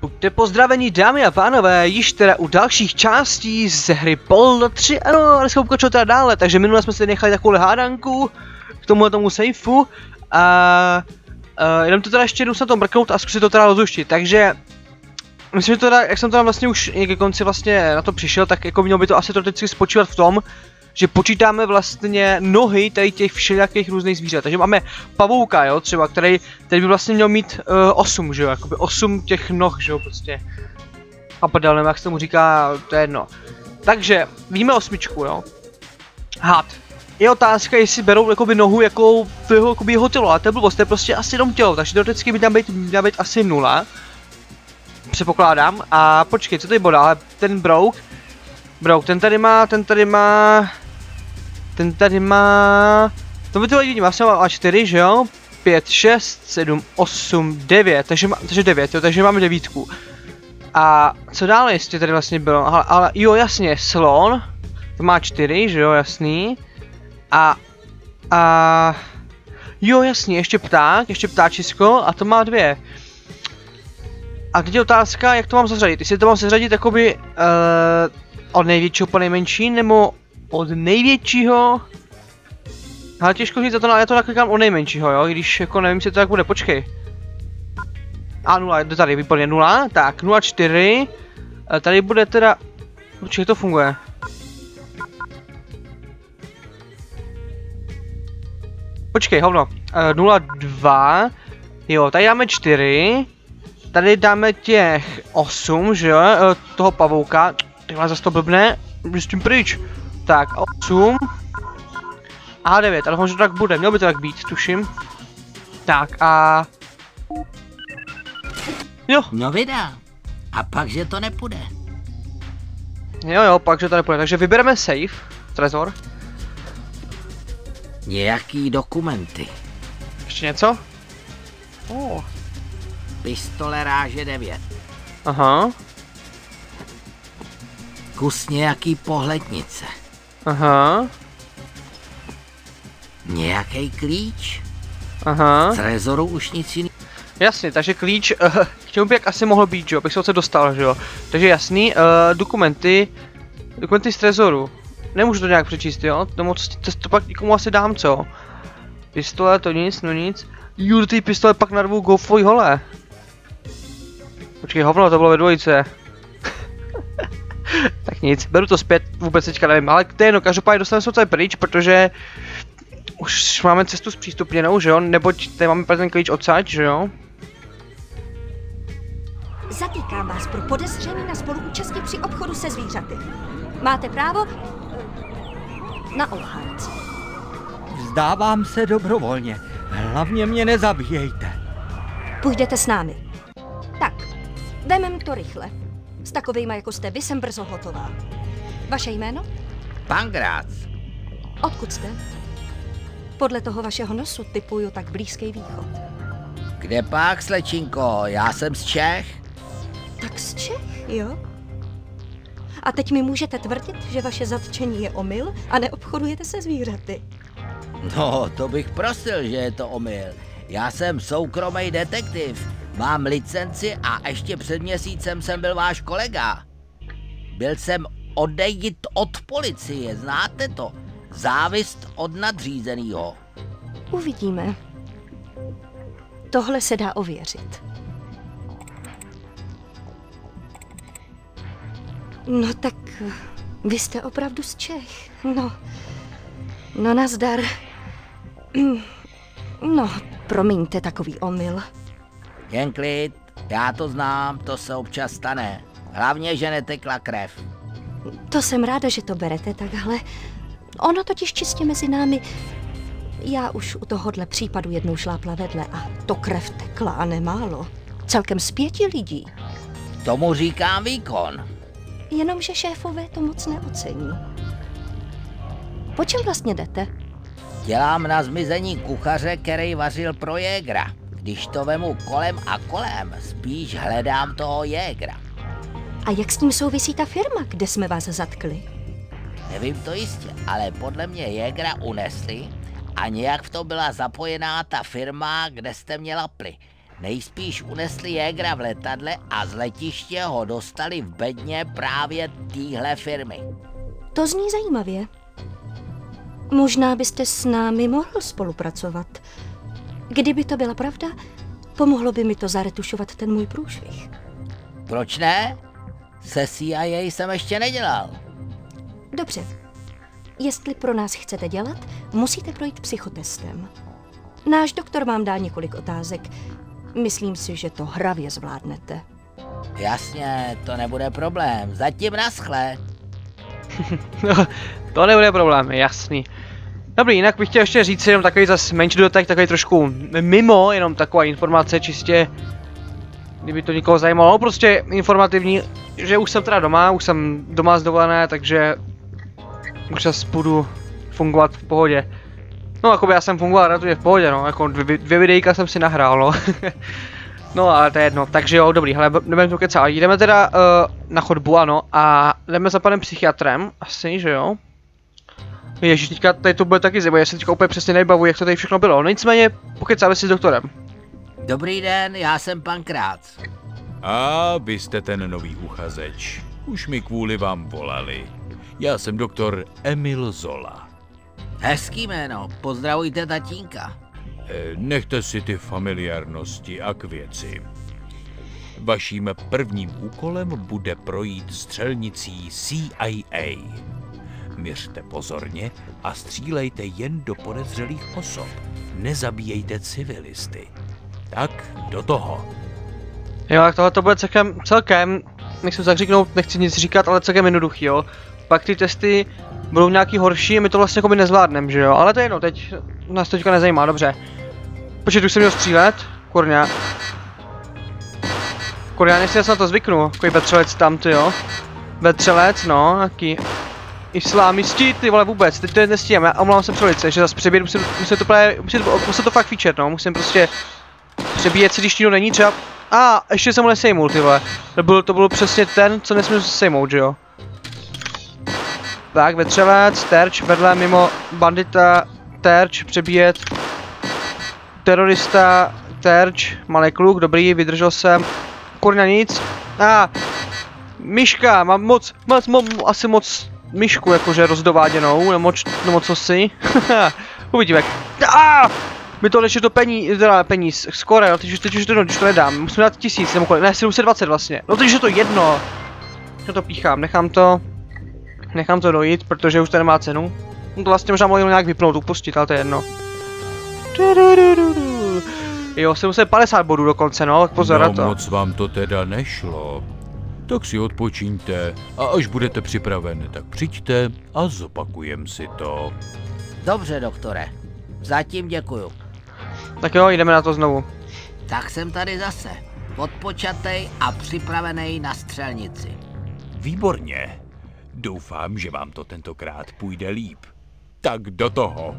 Buďte pozdravení dámy a pánové, již teda u dalších částí z hry Polno 3, ano, dneska pokračovat teda dále, takže minule jsme si nechali takovou hádanku k tomu tomu sejfu a uh, jenom to teda ještě jdu se na to mrknout a zkusit to teda rozluštit, takže myslím, že to teda, jak jsem tam vlastně už někde konci vlastně na to přišel, tak jako mělo by to asi teď spočívat v tom, že počítáme vlastně nohy tady těch všelijakých různých zvířat. Takže máme pavouka, jo, třeba, který, který by vlastně měl mít uh, 8, že jo, jakoby 8 těch noh, že jo, prostě. A podal, nevím, jak se tomu říká, to je jedno. Takže, víme osmičku, jo. Had. Je otázka, jestli berou jakoby nohu jako jeho, jakoby jeho tělo, a to je blbost, to je prostě asi jenom tělo, takže teoreticky by tam být, měla být asi nula. Předpokládám. A počkej, co tady bude, ale ten brouk, Brouk, ten tady má, ten tady má ten tady má... To by to lidi má 4, že jo? 5, 6, 7, 8, 9, takže, má, takže 9, jo, takže máme devítku. A co dále ještě tady vlastně bylo? Ale, ale jo, jasně, slon, to má 4, že jo, jasný. A, a, jo, jasně, ještě pták, ještě ptáčisko a to má dvě. A teď je otázka, jak to mám zařadit. Jestli to mám zařadit jakoby uh, od největšího po nejmenší, nebo od největšího... Ale těžko říct, to, já to naklikám od nejmenšího, jo, když jako nevím, jestli to tak bude, počkej. A 0, je tady, výborně 0, tak 0,4. Tady bude teda... Počkej, to funguje. Počkej, hovno. 0,2. Jo, tady dáme 4. Tady dáme těch 8, že jo, toho pavouka. Tyhle zase to blbne, s tím pryč. Tak, 8. A 9, ale možná to tak bude, mělo by to tak být, tuším. Tak a... Jo. No vydá. A pak, že to nepůjde. Jo jo, pak, že to nepůjde. Takže vybereme safe, trezor. Nějaký dokumenty. Ještě něco? Oh. Pistole ráže 9. Aha. Kus nějaký pohlednice. Aha. Nějaký klíč? Aha. Z trezoru už nic jiný. Jasně, takže klíč, uh, k čemu by jak asi mohlo být, že jo, bych se se dostal, že jo. Takže jasný, uh, dokumenty, dokumenty z trezoru. Nemůžu to nějak přečíst, jo, to, to, to pak někomu asi dám, co? Pistole, to nic, no nic. Té pistole pak narvu golfový hole. Počkej, hovno, to bylo ve dvojice. tak nic, beru to zpět, vůbec teďka nevím, ale to je jedno, každopádně dostaneme se tady pryč, protože už máme cestu zpřístupněnou, že jo, neboť tady máme ten klíč odsaď, že jo. Zatýkám vás pro podezření na spoluúčasti při obchodu se zvířaty. Máte právo eh, na obhájce. Vzdávám se dobrovolně. Hlavně mě nezabíjejte. Půjdete s námi. Tak, vemem to rychle. S takovejma, jako jste vy, jsem brzo hotová. Vaše jméno? Pangrác. Odkud jste? Podle toho vašeho nosu typuju tak Blízký východ. Kde pak, slečinko? Já jsem z Čech. Tak z Čech, jo? A teď mi můžete tvrdit, že vaše zatčení je omyl a neobchodujete se zvířaty. No, to bych prosil, že je to omyl. Já jsem soukromý detektiv. Mám licenci a ještě před měsícem jsem byl váš kolega. Byl jsem odejít od policie, znáte to? Závist od nadřízenýho. Uvidíme. Tohle se dá ověřit. No tak vy jste opravdu z Čech. No, no nazdar. No, promiňte takový omyl. Jen klid, já to znám, to se občas stane. Hlavně, že netekla krev. To jsem ráda, že to berete takhle. Ono totiž čistě mezi námi... Já už u tohohle případu jednou šlápla vedle a to krev tekla a nemálo. Celkem z pěti lidí. Tomu říkám výkon. Jenomže šéfové to moc neocení. Po čem vlastně jdete? Dělám na zmizení kuchaře, který vařil pro Jégra. Když to vemu kolem a kolem, spíš hledám toho Jégra. A jak s tím souvisí ta firma, kde jsme vás zatkli? Nevím to jistě, ale podle mě Jégra unesli a nějak v to byla zapojená ta firma, kde jste měla ply. Nejspíš unesli Jégra v letadle a z letiště ho dostali v bedně právě téhle firmy. To zní zajímavě. Možná byste s námi mohl spolupracovat. Kdyby to byla pravda, pomohlo by mi to zaretušovat ten můj průšvih. Proč ne? Se CIA jsem ještě nedělal. Dobře. Jestli pro nás chcete dělat, musíte projít psychotestem. Náš doktor vám dá několik otázek. Myslím si, že to hravě zvládnete. Jasně, to nebude problém. Zatím naschle. to nebude problém, jasný. Dobrý, jinak bych chtěl ještě říct jenom takový zase menší dotek, takový trošku mimo, jenom taková informace čistě, kdyby to někoho zajímalo, no, prostě informativní, že už jsem teda doma, už jsem doma z dovolené, takže už zase budu fungovat v pohodě. No, jako já jsem fungoval relativně v pohodě, no, jako dvě, dvě videjka jsem si nahrál, no. no, ale to je jedno, takže jo, dobrý, hele, nebudeme to kecat, jdeme teda uh, na chodbu, ano, a jdeme za panem psychiatrem, asi, že jo. Ježíš, teďka tady to bude taky zajímavé, já si teďka úplně přesně nebavu, jak to tady všechno bylo. No nicméně, pokecáme si s doktorem. Dobrý den, já jsem pan Krác. A vy jste ten nový uchazeč. Už mi kvůli vám volali. Já jsem doktor Emil Zola. Hezký jméno, pozdravujte tatínka. E, nechte si ty familiárnosti a k věci. Vaším prvním úkolem bude projít střelnicí CIA. Měřte pozorně a střílejte jen do podezřelých osob. Nezabíjejte civilisty. Tak do toho. Jo, tak tohle to bude celkem, celkem, nechci zakřiknout, nechci nic říkat, ale celkem jednoduchý, jo. Pak ty testy budou nějaký horší a my to vlastně jako by nezvládneme, že jo. Ale to je jedno, teď nás to teďka nezajímá, dobře. Počkej, už jsem měl střílet, kurňa. Kurňa, než se na to zvyknu, takový vetřelec tam, ty jo. Vetřelec, no, jaký Islámisti, ty vole vůbec, teď to je nestíhám, já omlouvám se přelice, že zase přebít, musím, musím to právě, musím, musím to fakt feature, no, musím prostě přebíjet si, když nikdo není třeba, a ah, ještě jsem ho nesejmul, ty vole, to byl, to byl přesně ten, co nesmím sejmout, že jo. Tak, vetřelec, terč, vedle, mimo, bandita, terč, přebíjet, terorista, terč, malý kluk, dobrý, vydržel jsem, kurňa nic, a, ah, myška, mám moc, moc, moc, asi moc myšku jakože rozdováděnou, nebo, nebo co si. Uvidíme. Ah! Mi to leče do pení, teda peníz, skoro, no, teď, teď už to, když to nedám, musím dát tisíc, nebo kolik, ne, 720 vlastně. No teď je to jedno. Já to píchám, nechám to, nechám to dojít, protože už to nemá cenu. No to vlastně možná mohli nějak vypnout, upustit, ale to je jedno. Jo, 750 bodů dokonce, no, pozor no, na to. moc vám to teda nešlo tak si odpočíňte a až budete připraven, tak přijďte a zopakujem si to. Dobře, doktore. Zatím děkuju. Tak jo, jdeme na to znovu. Tak jsem tady zase. Odpočatej a připravený na střelnici. Výborně. Doufám, že vám to tentokrát půjde líp. Tak do toho.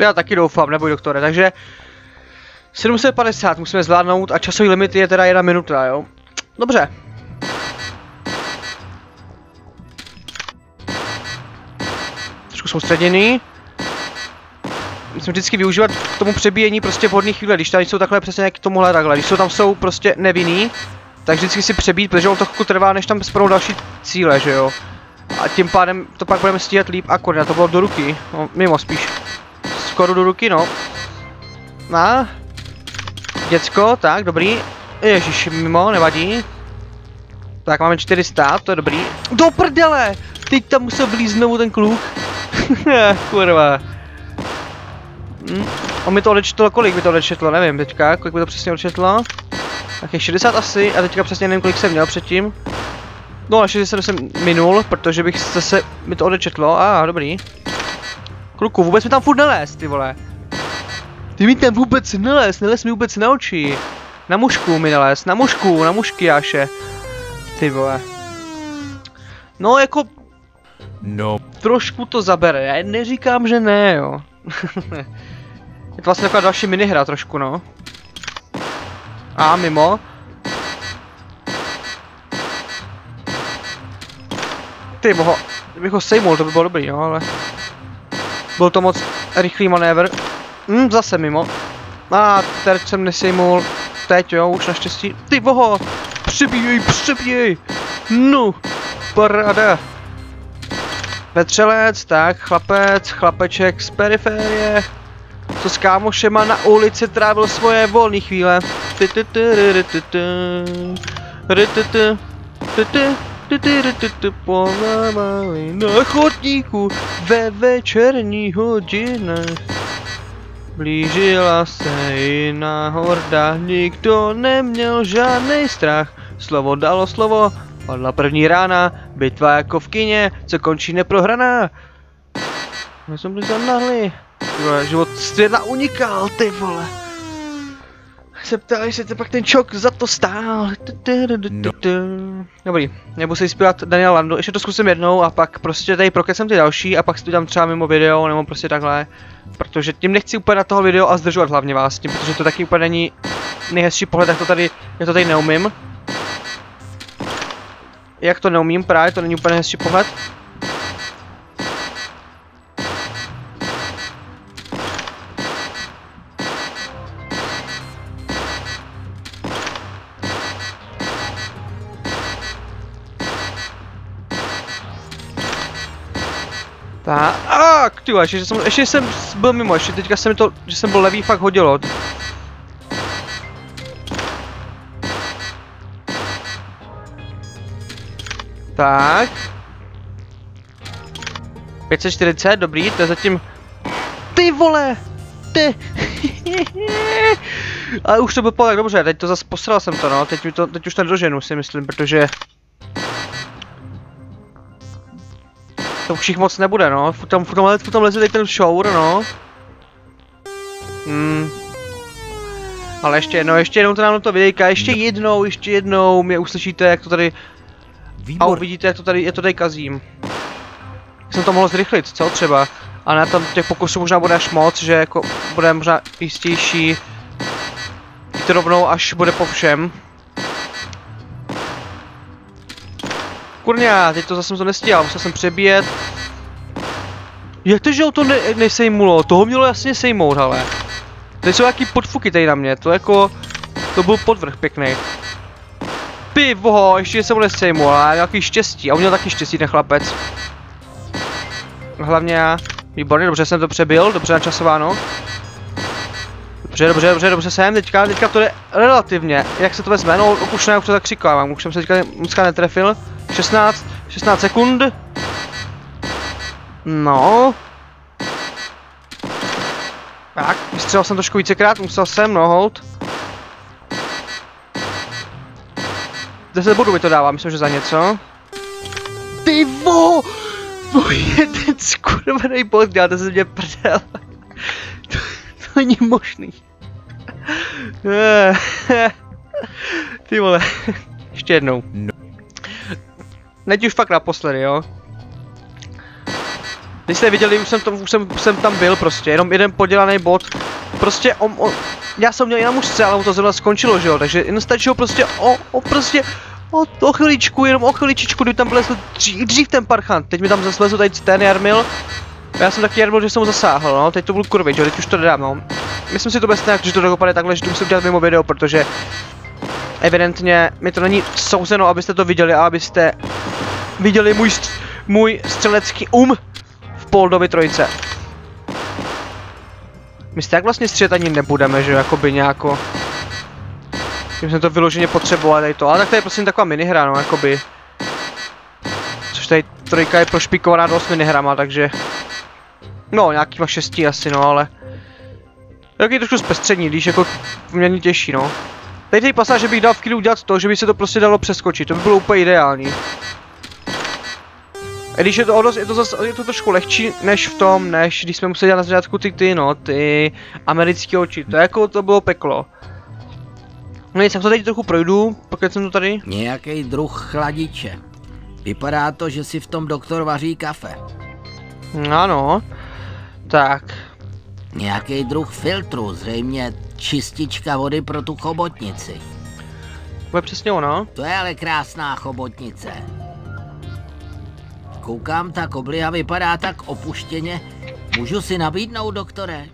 Já taky doufám, neboj doktore, takže 750 musíme zvládnout a časový limit je teda jedna minuta, jo? Dobře, soustředěný. Musím vždycky využívat k tomu přebíjení prostě vhodných chvíle, když tady jsou takhle přesně k tomuhle takhle. Když jsou tam jsou prostě nevinný, tak vždycky si přebít, protože on to chvilku trvá, než tam spadnou další cíle, že jo. A tím pádem to pak budeme stíhat líp a koordinat, to bylo do ruky, no, mimo spíš. Skoro do ruky, no. A. Děcko, tak, dobrý. Ježíš, mimo, nevadí. Tak máme 400, to je dobrý. Do prdele! Teď tam musel blízt znovu ten kluk. Kurva. Hm. On mi to odečetlo, kolik mi to odečetlo, nevím teďka, kolik mi to přesně odečetlo. Tak je 60 asi, a teďka přesně nevím, kolik jsem měl předtím. No a 60 jsem minul, protože bych zase mi to odečetlo, a ah, dobrý. Kluku, vůbec mi tam furt nelez, ty vole. Ty mi tam vůbec nelez, nelez mi vůbec na oči. Na mušku mi nelez, na mušku, na mušky jáše. Ty vole. No jako No. Trošku to zabere, já neříkám, že ne, jo. je to vlastně taková další minihra trošku, no. A mimo. Ty boho, kdybych ho sejmul, to by bylo dobrý, jo, ale... Byl to moc rychlý manévr. Hm, zase mimo. A, terč jsem nesejmul. teď, jo, už naštěstí. Ty voho! Přibíjej, přibíjej! No, paráda. Vetřelec, tak, chlapec, chlapeček z periferie. Co s kámošema na ulici trávil svoje volné chvíle. Polavali na chodníku ve večerní hodinách. Blížila se jiná horda, nikdo neměl žádný strach. Slovo dalo slovo, padla první rána, bitva jako v kině, co končí neprohraná. My jsme byli zanahli. Život světla unikal, ty vole. Se ptali, jestli pak ten čok za to stál. No. Dobrý, nebudu si zpívat Daniel Landu, ještě to zkusím jednou a pak prostě tady prokecem ty další a pak si to dám třeba mimo video nebo prostě takhle. Protože tím nechci úplně na toho video a zdržovat hlavně vás tím, protože to taky úplně není nejhezčí pohled, jak to tady, já to tady neumím. Jak to neumím právě, to není úplně nejhezčí pohled. Tak, ty ještě, že jsem, ještě jsem byl mimo, ještě teďka se mi to, že jsem byl levý, fakt hodilo. Tak. 540, dobrý, to je zatím... Ty vole! Ty! Ale už to bylo tak dobře, teď to zase posral jsem to no, teď, mi to, teď už to doženu si myslím, protože... To už jich moc nebude no, furt tam, furt tam, furt tam leze teď ten show, no. Hmm. Ale ještě jednou, ještě jednou to nám to videjka, ještě jednou, ještě jednou mě uslyšíte, jak to tady a Výbor. uvidíte, jak to tady, je to tady kazím. Jsem to mohl zrychlit, co třeba? A na tom těch pokusů možná bude až moc, že jako bude možná jistější jít rovnou, až bude po všem. Kurňa, teď to zase jsem to nestíhal, musel jsem přebíjet. Jak to, že to ne nesejmulo? Toho mělo jasně sejmout, ale. Teď jsou jaký podfuky tady na mě, to jako... To byl podvrh pěkný. Pivo, ještě jsem ho nesejmul, ale nějaký štěstí. A on měl taky štěstí ten chlapec. Hlavně já. Výborně, dobře jsem to přebil, dobře načasováno. Dobře, dobře, dobře, dobře jsem, teďka, teďka to jde relativně, jak se to vezme, no už ne, už to tak křikávám, už jsem se teďka moc netrefil. 16, 16 sekund. No. Tak, vystřelil jsem trošku vícekrát, musel jsem, no hold. 10 bodů mi to dává, myslím, že za něco. Ty vo! To je ten skurvený bod, děláte se mě prdel. To, to není možný. Ty vole. Ještě jednou. No. Teď už fakt naposledy, jo. Když jste viděli, už jsem, to, už jsem, už jsem tam byl prostě, jenom jeden podělaný bod. Prostě on, on, já jsem měl jenom mužce, ale mu to zrovna skončilo, že jo, takže jen stačilo prostě o, o prostě o, o chviličku, jenom o chviličičku, kdy tam vlezl dřív, dřív ten parchant, teď mi tam zase vlezl tady ten Jarmil. Já jsem taky Jarmil, že jsem ho zasáhl, no, teď to byl kurvič, jo, teď už to nedám, no. Myslím si to bez nějak, že to dopadne takhle, že to musím dělat mimo video, protože evidentně mi to není souzeno, abyste to viděli a abyste viděli můj, můj střelecký um v Poldovi trojce. My tak vlastně střílet ani nebudeme, že jakoby nějako... Tím jsme to vyloženě potřebovali tady to, ale tak to je prostě taková minihra, no, jakoby. Což tady trojka je prošpikovaná dost minihrama, takže... No, nějakýma šestí asi, no, ale... Taky trošku zpestření, když jako poměrně těžší, no. Tady ty pasáže bych dal v kilu udělat to, že by se to prostě dalo přeskočit, to by bylo úplně ideální. A když je to, o dost, je to zase, je to trošku lehčí než v tom, než když jsme museli dělat na začátku ty, ty, no, ty americké oči, to jako to bylo peklo. No nic, já to teď trochu projdu, pokud jsem to tady. Nějaký druh chladiče. Vypadá to, že si v tom doktor vaří kafe. Ano. Tak, Nějaký druh filtru, zřejmě čistička vody pro tu chobotnici. bude přesně ono. To je ale krásná chobotnice. Koukám, ta kobliha vypadá tak opuštěně. Můžu si nabídnout, doktore?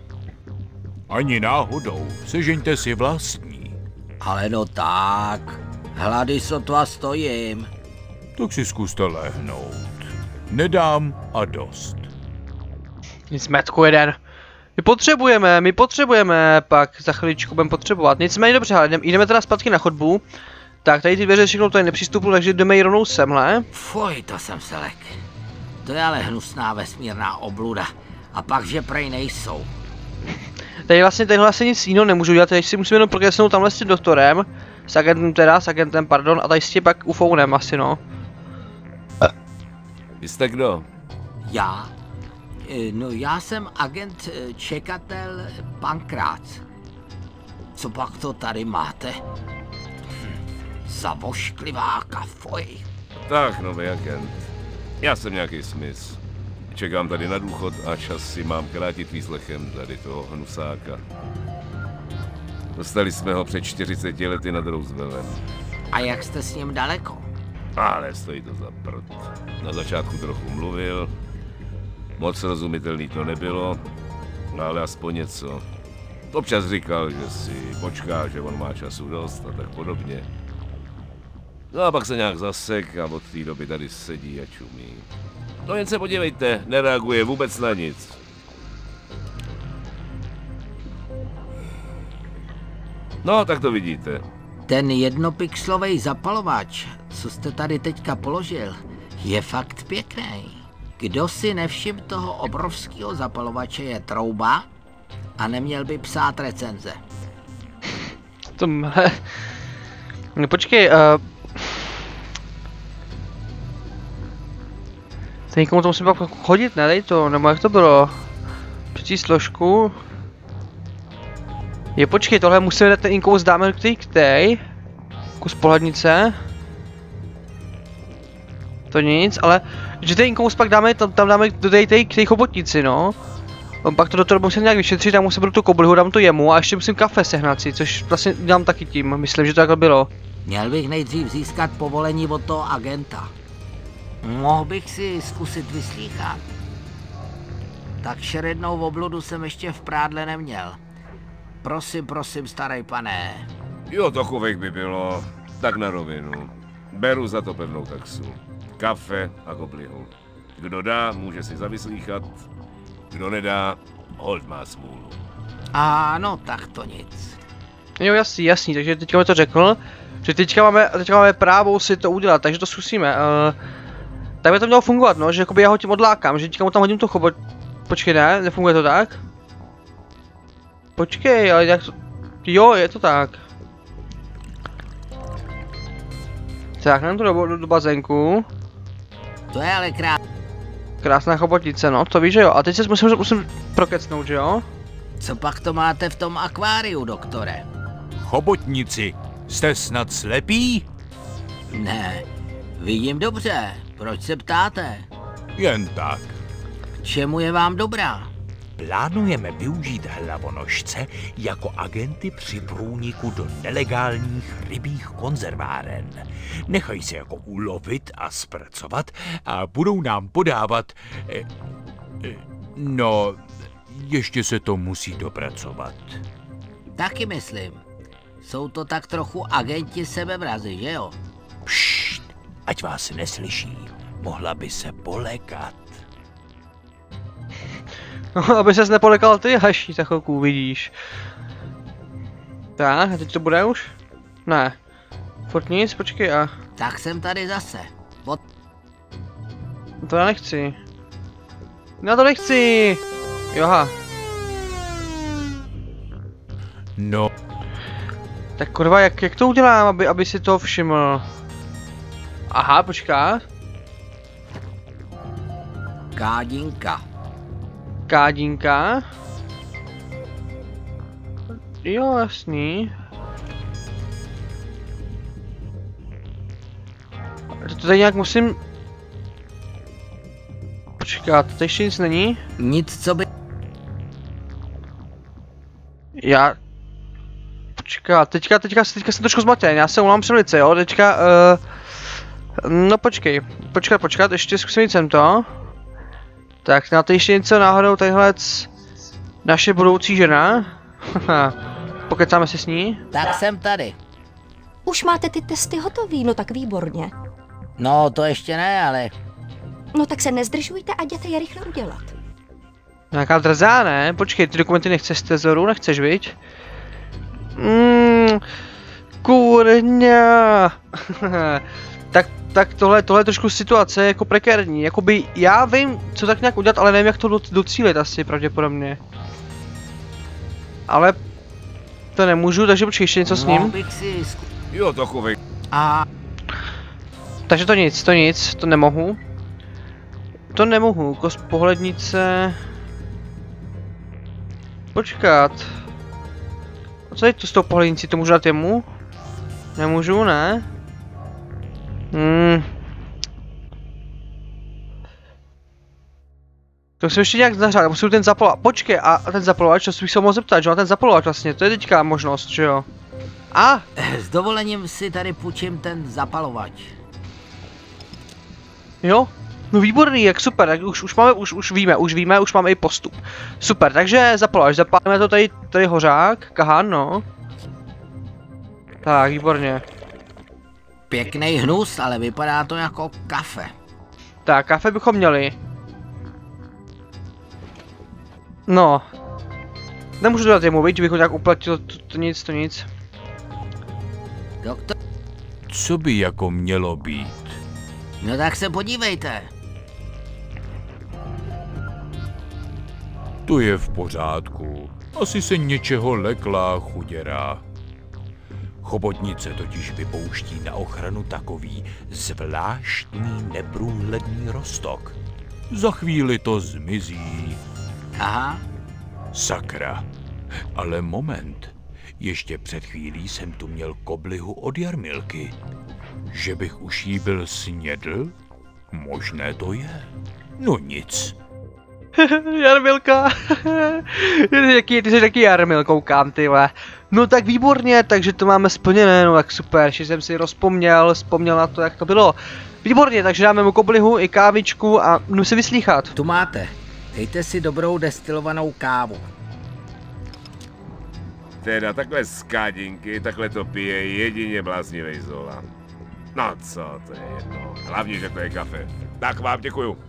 Ani náhodou. Sežeňte si vlastní. Ale no tak, hlady sotva stojím. Tak si zkuste lehnout. Nedám a dost. Nic metku jeden. My potřebujeme, my potřebujeme, pak za chviličku budeme potřebovat. Nicméně dobře, ale jdem- jdeme teda zpátky na chodbu. Tak tady ty dveře všechno tady nepřístupnou, takže jdeme i rovnou semhle. Fuj, to jsem se lek. To je ale hnusná vesmírná obluda. A pak, že prej nejsou. Tady vlastně tenhle asi nic jiného nemůžu dělat, teď si musíme jenom prokesnout tamhle s tím doktorem. S agentem teda, s agentem, pardon, a tady s tím pak ufounem asi no. Vy jste kdo? Já? E, No já jsem agent e, čekatel Pankrác. Co pak to tady máte? Zavoškliváka, fuj. Tak, nový agent. Já jsem nějaký smys. Čekám tady na důchod a čas si mám krátit výslechem tady toho hnusáka. Dostali jsme ho před 40 lety nad Rooseveltem. A jak jste s ním daleko? Ale stojí to za prd. Na začátku trochu mluvil, moc rozumitelný to nebylo, ale aspoň něco. Občas říkal, že si počká, že on má času dost a tak podobně. No a pak se nějak zasek a od té doby tady sedí a čumí. No jen se podívejte, nereaguje vůbec na nic. No, tak to vidíte. Ten jednopixlový zapalovač, co jste tady teďka položil, je fakt pěkný. Kdo si nevšim toho obrovského zapalovače je trouba a neměl by psát recenze. Tomhle... No počkej, uh... někomu to musím pak chodit, ne? Dej to, nebo jak to bylo? Přečíst složku. Je počkej, tohle musíme dát ten inkous dáme který ktej. Kus pohlednice. To nic, ale že ten inkous pak dáme, tam, tam dáme do té, té, k té chobotnici, no. On pak to do toho musím nějak vyšetřit, já musím tu koblihu, dám to jemu a ještě musím kafe sehnat si, což vlastně dám taky tím, myslím, že to takhle bylo. Měl bych nejdřív získat povolení od toho agenta. Mohl bych si zkusit vyslíchat. Tak šerednou obludu jsem ještě v prádle neměl. Prosím, prosím, starý pane. Jo, takových by bylo. Tak na rovinu. Beru za to pevnou taxu. Kafe a koblihu. Kdo dá, může si zavyslíchat. Kdo nedá, hold má smůlu. Ano, tak to nic. Jo, jasný, jasný, takže teďka mi to řekl, že teďka máme, teďka máme právo si to udělat, takže to zkusíme. Uh, tak by to mělo fungovat, no, že jakoby já ho tím odlákám, že teďka mu tam hodím to chobot... Počkej, ne, nefunguje to tak? Počkej, ale jak to... Jo, je to tak. Tak, nám to do, do, do bazénku. To je ale krát. Krásná chobotnice, no, to víš, že jo. A teď se musím, musím prokecnout, že jo? Co pak to máte v tom akváriu, doktore? Chobotnici, jste snad slepí? Ne, vidím dobře. Proč se ptáte? Jen tak. K čemu je vám dobrá? Plánujeme využít hlavonožce jako agenty při průniku do nelegálních rybích konzerváren. Nechají se jako ulovit a zpracovat a budou nám podávat... Eh, eh, no, ještě se to musí dopracovat. Taky myslím. Jsou to tak trochu agenti sebevrazy, že jo? Pšt, ať vás neslyší. Mohla by se polekat. No, aby ses nepolekal ty, haší, za chvilku uvidíš. Tak, a teď to bude už? Ne. Furt nic, počkej a... Tak jsem tady zase. Od... To já nechci. Já to nechci! Joha. No, Tak kurva, jak, jak to udělám, aby, aby si to všiml? Aha, počká. Kádinka. Kádínka. Jo, jasný. To tady nějak musím... Počkat, to ještě nic není? Nic, co by... Já... Počkat, teďka, teďka, teďka jsem trošku zmaten, já se umlám přelice, jo, teďka, uh... No počkej, počkat, počkat, ještě zkusím jít sem to. Tak na to ještě něco náhodou tadyhle naše budoucí žena. Pokecáme se s ní. Tak jsem tady. Už máte ty testy hotový, no tak výborně. No, to ještě ne, ale No tak se nezdržujte a jděte je rychle udělat. Nějaká drzá, ne? Počkej, ty dokumenty nechceš z tezoru, nechceš, viď? Mmm, kurňa. tak, tak tohle, tohle je trošku situace jako prekérní. Jakoby já vím, co tak nějak udělat, ale nevím, jak to do, docílit asi pravděpodobně. Ale to nemůžu, takže počkej, ještě něco s ním. zku... Jo, takovej. A Takže to nic, to nic, to nemohu. To nemohu, kos pohlednice... Počkat. A co je to s tou pohlednicí, to můžu dát jemu? Nemůžu, ne? Hmm. To jsem ještě nějak zahrát, musím ten zapalovač. Počkej, a ten zapalovač, to bych se mohl zeptat, že jo? A ten zapalovač vlastně, to je teďka možnost, že jo? A, s dovolením si tady půjčím ten zapalovač. Jo? No výborný, jak super, tak už, už máme, už, už víme, už víme, už máme i postup. Super, takže zapalovač, zapálíme to tady, tady hořák, kahan, no. Tak, výborně. Pěkný hnus, ale vypadá to jako kafe. Tak, kafe bychom měli. No. Nemůžu dodat jemu, viď, že bych ho nějak uplatil, to, to nic, to nic. Doktor, Co by jako mělo být? no tak se podívejte. To je v pořádku. Asi se něčeho lekla chuděra. Chobotnice totiž vypouští na ochranu takový zvláštní neprůhledný rostok. Za chvíli to zmizí. Aha, Sakra. Ale moment. Ještě před chvílí jsem tu měl koblihu od Jarmilky. Že bych už jí byl snědl? Možné to je. No nic. Jarmilka. ty, jsi taky, ty jsi taky Jarmil, koukám, ty vole. No tak výborně, takže to máme splněné, no tak super, že jsem si rozpomněl, vzpomněl na to, jak to bylo. Výborně, takže dáme mu koblihu i kávičku a jdu si vyslýchat. tu máte. Dejte si dobrou destilovanou kávu. Teda takhle z kádinky, takhle to pije jedině bláznivej Zola. No co, to je jedno. Hlavně, že to je kafe. Tak vám děkuju.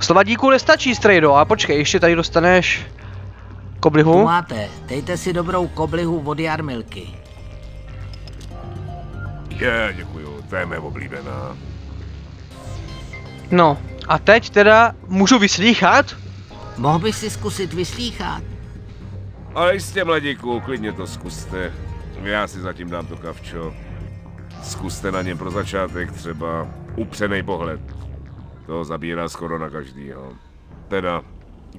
Slova díku nestačí, strejdo, a počkej, ještě tady dostaneš Tu koblihu. máte. Dejte si dobrou koblihu od Jarmilky. Je, děkuju, to je mé oblíbená. No, a teď teda můžu vyslýchat? Mohl bych si zkusit vyslýchat? Ale jistě, mladíku, klidně to zkuste. Já si zatím dám to kavčo. Zkuste na něm pro začátek třeba upřenej pohled. To zabírá skoro na každýho. Teda,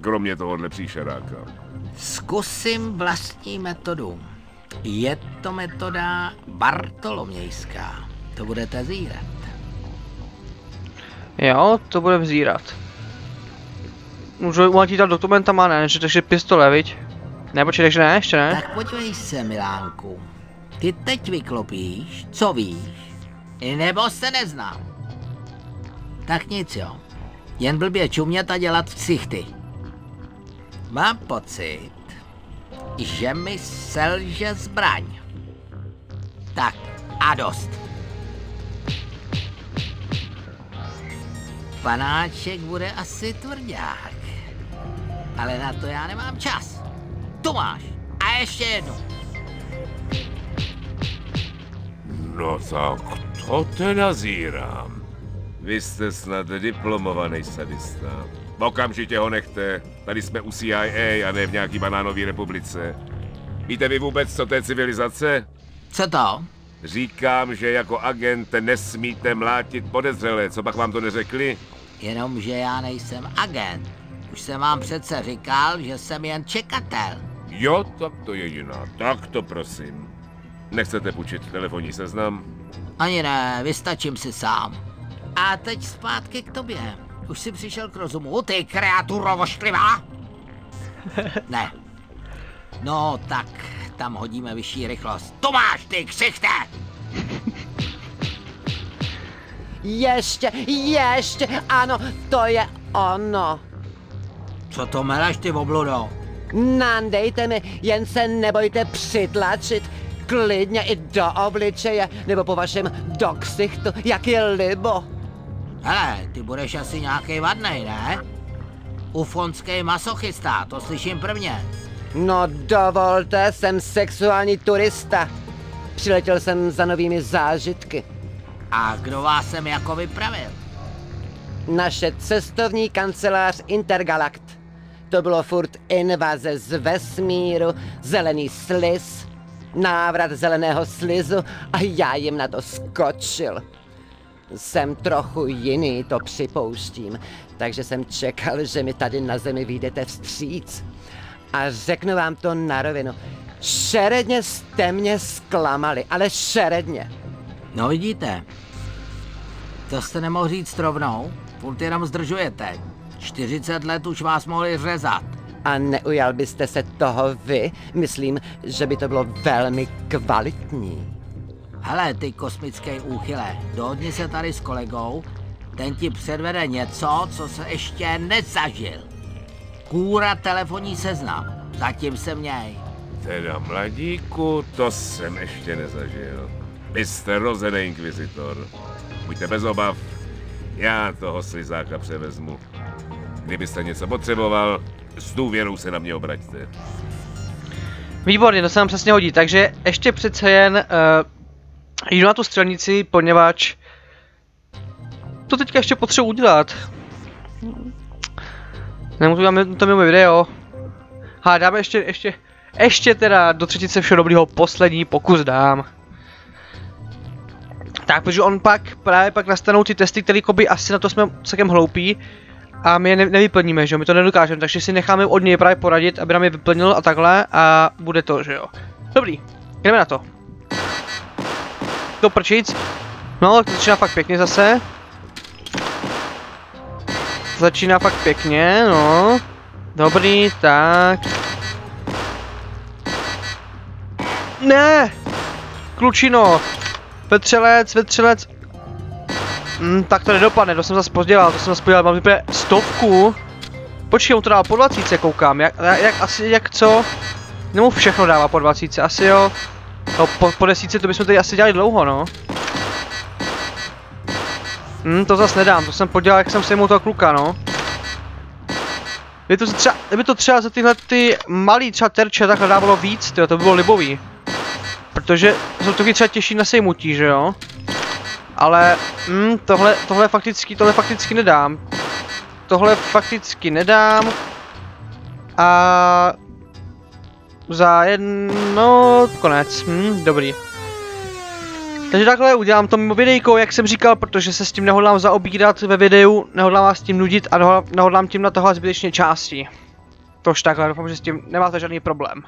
kromě tohohle příšeráka. Zkusím vlastní metodu. Je to metoda Bartolomějská. To budete zírat. Jo, to bude vzírat. Můžu umatit dát dokumentama, ne, že takže pistole, viď? Ne, počkej, takže ne, ještě ne? Tak podívej se, Milánku. Ty teď vyklopíš, co víš, nebo se neznám. Tak nic jo. Jen blbě čumět a dělat ksichty. Mám pocit, že mi selže zbraň. Tak a dost. Panáček bude asi tvrdák. Ale na to já nemám čas. Tu máš. A ještě jednu. No tak to teda zírám. Vy jste snad diplomovaný sadista. Okamžitě ho nechte. Tady jsme u CIA a ne v nějaký banánové republice. Víte vy vůbec, co to je civilizace? Co to? Říkám, že jako agent nesmíte mlátit podezřelé. Co pak vám to neřekli? Jenomže já nejsem agent. Už jsem vám přece říkal, že jsem jen čekatel. Jo, tak to je jiná. Tak to prosím. Nechcete půjčit telefonní seznam? Ani ne, vystačím si sám. A teď zpátky k tobě. Už jsi přišel k rozumu, ty kreaturo vošklivá? Ne. No tak, tam hodíme vyšší rychlost. To máš, ty ksichte! Ještě, ještě, ano, to je ono. Co to meleš, ty obludo? Nandejte mi, jen se nebojte přitlačit. klidně i do obličeje, nebo po vašem do ksichtu, jak je libo. Hele, ty budeš asi nějaký vadnej, ne? Ufonský masochista, to slyším prvně. No dovolte, jsem sexuální turista. Přiletěl jsem za novými zážitky. A kdo vás sem jako vypravil? Naše cestovní kancelář Intergalakt. To bylo furt invaze z vesmíru, zelený sliz, návrat zeleného slizu a já jim na to skočil. Jsem trochu jiný, to připouštím, takže jsem čekal, že mi tady na zemi vyjdete vstříc. A řeknu vám to na rovinu. Šeredně jste mě zklamali, ale šeredně. No vidíte, to jste nemohl říct rovnou, furt jenom zdržujete. 40 let už vás mohli řezat. A neujal byste se toho vy? Myslím, že by to bylo velmi kvalitní. Hele, ty kosmický úchyle, dohodni se tady s kolegou, ten ti předvede něco, co se ještě nezažil. Kůra telefonní seznam, zatím se měj. Teda mladíku, to jsem ještě nezažil. Vy jste rozený inkvizitor. Buďte bez obav, já toho slizáka převezmu. Kdybyste něco potřeboval, s důvěrou se na mě obraťte. Výborně, to se nám přesně hodí, takže ještě přece jen uh, jdu na tu střelnici, poněvadž to teďka ještě potřebuji udělat. Nemůžu tam to mimo video. Ha, dáme ještě, ještě, ještě teda do třetice všeho dobrýho poslední pokus dám. Tak, protože on pak, právě pak nastanou ty testy, které by asi na to jsme celkem hloupí. A my je ne nevyplníme, že jo, my to nedokážeme, takže si necháme od něj právě poradit, aby nám je vyplnil a takhle a bude to, že jo. Dobrý, jdeme na to. Do prčic. No, začíná fakt pěkně zase. Začíná fakt pěkně, no. Dobrý, tak. Ne! Klučino! Vetřelec, vetřelec. Mm, tak to nedopadne, to jsem zase pozdělal, to jsem zase podělal, mám vypadá stovku. Počkej, on to dává po 20, koukám, jak, jak, asi, jak co? Nemu všechno dává po 20, asi jo. No, po, po desíce to bychom tady asi dělali dlouho, no. Hm, to zase nedám, to jsem podělal, jak jsem sejmul toho kluka, no. Kdyby to třeba, kdyby to třeba za tyhle ty malý třeba terče takhle dávalo víc, tyjo, to by bylo libový. Protože jsou taky třeba těžší na sejmutí, že jo? Ale, hm, tohle, tohle fakticky, tohle fakticky nedám. Tohle fakticky nedám. A za jedno konec. Hm, dobrý. Takže takhle udělám to mimo videjko, jak jsem říkal, protože se s tím nehodlám zaobírat ve videu, nehodlám vás s tím nudit a nehodlám tím na toho zbytečně části. Tož takhle, doufám, že s tím nemáte žádný problém.